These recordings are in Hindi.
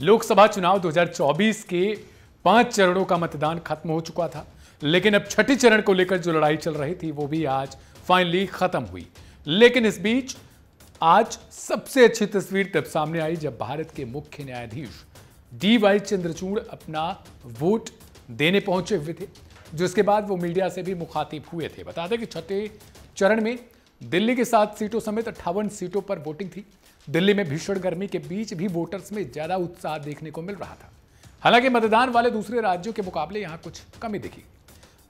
लोकसभा चुनाव 2024 के पाँच चरणों का मतदान खत्म हो चुका था। लेकिन अब छठे चरण को लेकर जो लड़ाई चल रही थी, वो भी आज फाइनली खत्म हुई। लेकिन इस बीच आज सबसे अच्छी तस्वीर तब सामने आई जब भारत के मुख्य न्यायाधीश डी वाई चंद्रचूड़ अपना वोट देने पहुँचे हुए थे, जिसके बाद वो मीडिया से भी मुखातिब हुए थे। बता दें कि छठे चरण में दिल्ली के सात सीटों समेत अट्ठावन सीटों पर वोटिंग थी। दिल्ली में भीषण गर्मी के बीच भी वोटर्स में ज़्यादा उत्साह देखने को मिल रहा था। हालाँकि मतदान वाले दूसरे राज्यों के मुकाबले यहाँ कुछ कमी दिखी।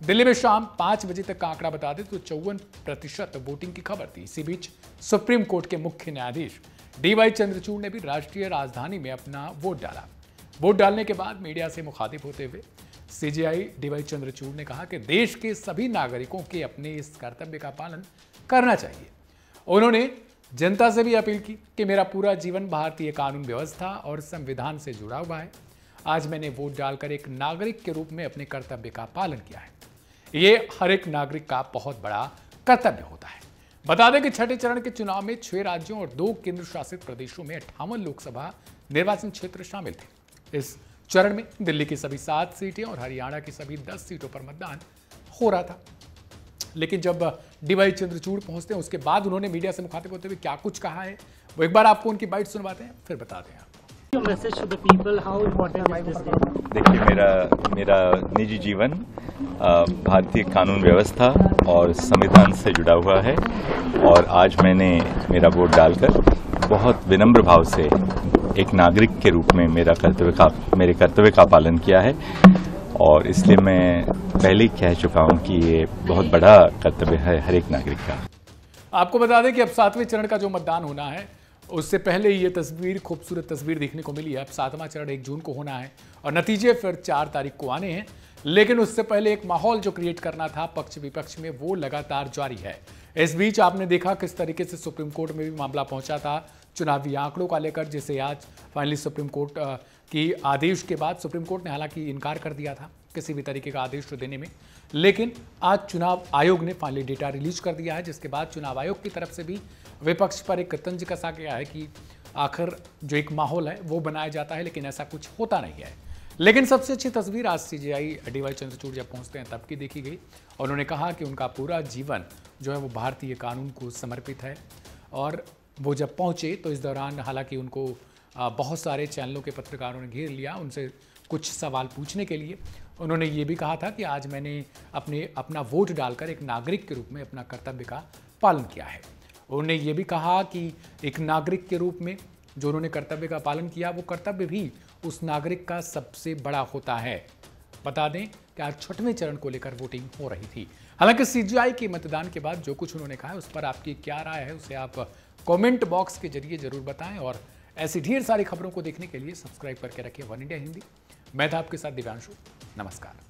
दिल्ली में शाम पाँच बजे तक का आंकड़ा बता दें तो चौवन प्रतिशत वोटिंग की खबर थी। इसी बीच सुप्रीम कोर्ट के मुख्य न्यायाधीश डीवाई चंद्रचूड़ ने भी राष्ट्रीय राजधानी में अपना वोट डाला। वोट डालने के बाद मीडिया से मुखातिब होते हुए सीजीआई डीवाई चंद्रचूड़ ने कहा कि देश के सभी नागरिकों के अपने इस कर्तव्य का पालन करना चाहिए। उन्होंने जनता से भी अपील की कि मेरा पूरा जीवन भारतीय कानून व्यवस्था और संविधान से जुड़ा हुआ है। आज मैंने वोट डालकर एक नागरिक के रूप में अपने कर्तव्य का पालन किया है। ये हर एक नागरिक का बहुत बड़ा कर्तव्य होता है। बता दें कि छठे चरण के चुनाव में छह राज्यों और दो केंद्र शासित प्रदेशों में अट्ठावन लोकसभा निर्वाचन क्षेत्र शामिल थे। इस चरण में दिल्ली की सभी सात सीटें और हरियाणा की सभी दस सीटों पर मतदान हो रहा था। लेकिन जब डीवाई चंद्रचूड़ पहुँचते हैं उसके बाद उन्होंने मीडिया से मुखातिब होते हुए क्या कुछ कहा है वो एक बार आपको उनकी बाइट सुनवाते हैं फिर हैं this day? देखिए मेरा मेरा निजी जीवन भारतीय कानून व्यवस्था और संविधान से जुड़ा हुआ है और आज मैंने मेरा वोट डालकर बहुत विनम्र भाव से एक नागरिक के रूप में मेरा कर्तव्य का मेरे कर्तव्य का पालन किया है और इसलिए मैं पहले ही कह चुका हूँ कि ये बहुत बड़ा कर्तव्य है हर एक नागरिक का। आपको बता दें कि अब सातवें चरण का जो मतदान होना है, उससे पहले ही ये तस्वीर, खूबसूरत तस्वीर देखने को मिली है। अब सातवां चरण एक जून को होना है और नतीजे फिर चार तारीख को आने हैं। लेकिन उससे पहले एक माहौल जो क्रिएट करना था पक्ष विपक्ष में, वो लगातार जारी है। इस बीच आपने देखा किस तरीके से सुप्रीम कोर्ट में भी मामला पहुँचा था, चुनावी आंकड़ों का लेकर, जिसे आज फाइनली सुप्रीम कोर्ट की आदेश के बाद सुप्रीम कोर्ट ने हालाँकि इनकार कर दिया था किसी भी तरीके का आदेश देने में। लेकिन आज चुनाव आयोग ने फाइनली डेटा रिलीज़ कर दिया है, जिसके बाद चुनाव आयोग की तरफ़ से भी विपक्ष पर एक तंज कसा गया है कि आखिर जो एक माहौल है, वो बनाया जाता है, लेकिन ऐसा कुछ होता नहीं है। लेकिन सबसे अच्छी तस्वीर आज C J I D Y Chandrachud जब पहुँचते हैं, तब की देखी गई। और उन्होंने कहा कि उनका पूरा जीवन जो है, वो भारतीय कानून को समर्पित है। और वो जब पहुँचे तो इस दौरान हालाँकि उनको बहुत सारे चैनलों के पत्रकारों ने घेर लिया उनसे कुछ सवाल पूछने के लिए। उन्होंने ये भी कहा था कि आज मैंने अपने, अपना वोट डालकर एक नागरिक के रूप में अपना कर्तव्य का पालन किया है। उन्होंने ये भी कहा कि एक नागरिक के रूप में जो उन्होंने कर्तव्य का पालन किया, वो कर्तव्य भी उस नागरिक का सबसे बड़ा होता है। बता दें कि आज छठवें चरण को लेकर वोटिंग हो रही थी। हालाँकि सीजीआई के मतदान के बाद जो कुछ उन्होंने कहा है उस पर आपकी क्या राय है, उसे आप कमेंट बॉक्स के ज़रिए ज़रूर बताएँ और ऐसी ढेर सारी खबरों को देखने के लिए सब्सक्राइब करके रखिए वन इंडिया हिंदी। मैं था आपके साथ दिव्यांशु। नमस्कार।